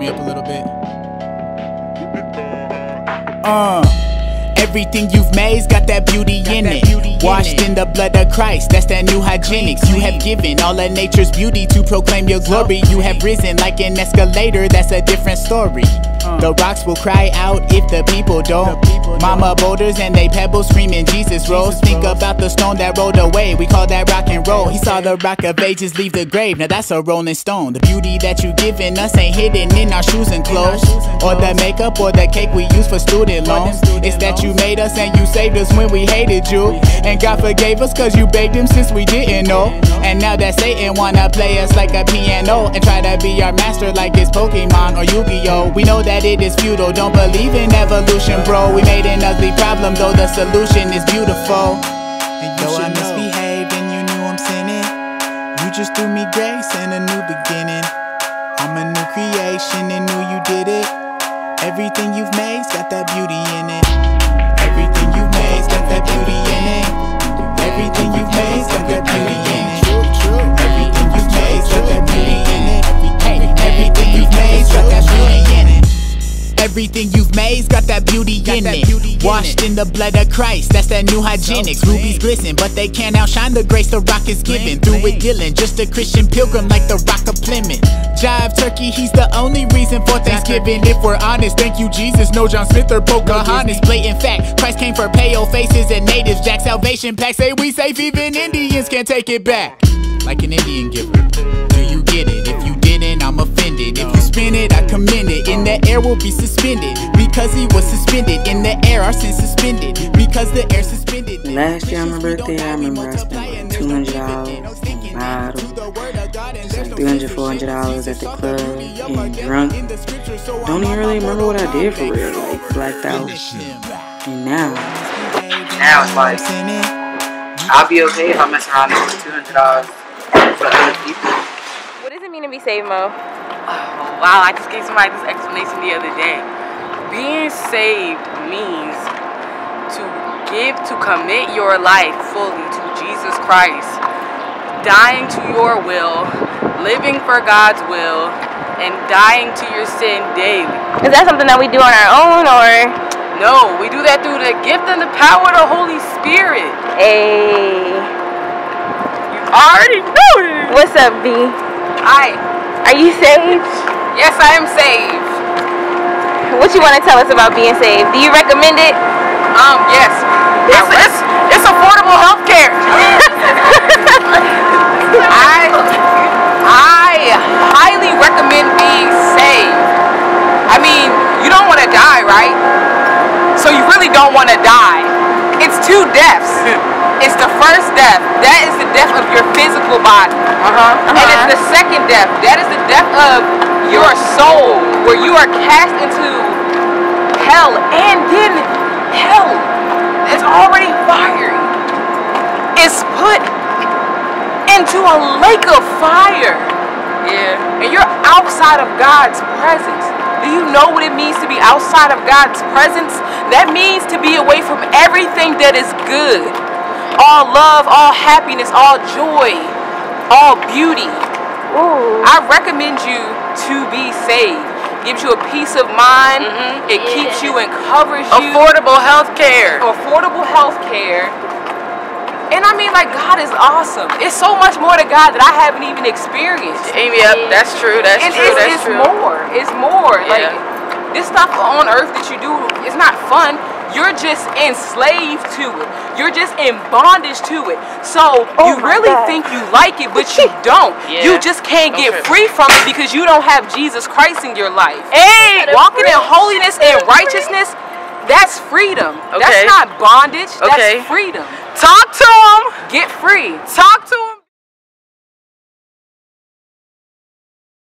me up a little bit. Uh. Everything you've made's got that beauty in it. Beauty Washed in the blood of Christ, that's that new hygienics. You have given all of nature's beauty to proclaim your glory. You have risen like an escalator, that's a different story. The rocks will cry out if the people don't. Mama boulders and they pebbles screaming Jesus rose. Think about the stone that rolled away, we call that rock and roll. He saw the rock of ages leave the grave, now that's a rolling stone. The beauty that you given us ain't hidden in our shoes and clothes, or the makeup or the cake we use for student loans. It's that you made us and you saved us when we hated you. And God forgave us cause you begged him since we didn't know. And now that Satan wanna play us like a piano and try to be our master like it's Pokemon or Yu-Gi-Oh! We know that it is futile, don't believe in evolution, bro. We made an ugly problem though the solution is beautiful. And though I misbehaved and you knew I'm sinning, you just threw me grace and a new beginning. I'm a new creation and knew you did it. Everything you've made's got that beauty Everything you've made's got that beauty in it. Beauty Washed in the blood of Christ, that's that new hygienics. Rubies glisten, but they can't outshine the grace the rock is given. Through it, dealing, just a Christian pilgrim like the rock of Plymouth. Jive Turkey, he's the only reason for Thanksgiving. If we're honest, thank you, Jesus. No John Smith or Pocahontas. Blatant fact, Christ came for pale faces and natives. Jack Salvation Pack say we safe, even Indians can't take it back. Like an Indian giver. Air will be suspended. Because he was suspended. In the air, our sin suspended. Because the air suspended. Last year on my birthday, I remember I spent like $200 on bottles. It's like $300, $400 at the club, and drunk. Don't even really remember what I did for real, like blacked out. And now, now it's like, I'll be okay if I mess around and spend $200 for other people. What does it mean to be saved, Moe? Oh, wow, I just gave somebody this explanation the other day. Being saved means to give, to commit your life fully to Jesus Christ, dying to your will, living for God's will, and dying to your sin daily. Is that something that we do on our own or? No, we do that through the gift and the power of the Holy Spirit. Hey. You already know it. What's up, B? Hi. Are you saved? Yes, I am saved. What you want to tell us about being saved? Do you recommend it? Um, yes. It's, it's, it's affordable health care. I, I highly recommend being saved. I mean, you don't want to die, right? So you really don't want to die. It's two deaths. It's the first death. That is the death of your physical body. Uh-huh. And it's the second death. That is the death of your soul, where you are cast into hell. And then hell is already fiery. It's put into a lake of fire. Yeah. And you're outside of God's presence. Do you know what it means to be outside of God's presence? That means to be away from everything that is good. All love, all happiness, all joy, all beauty. Ooh. I recommend you to be saved. Gives you a peace of mind. Mm-hmm. It keeps you and covers you. Affordable health care. Affordable health care. And I mean, like, God is awesome. It's so much more to God that I haven't even experienced. Yep, that's true. That's And true. it's, That's it's true. more. It's more. Like, Yeah. this stuff on earth that you do is not fun. You're just enslaved to it. You're just in bondage to it. So oh you really God. think you like it, but you don't. Yeah. You just can't Don't get trip. free from it because you don't have Jesus Christ in your life. Hey. Walking in holiness and righteousness, that's freedom. Okay. That's not bondage. Okay. That's freedom. Talk to him. Get free. Talk to him.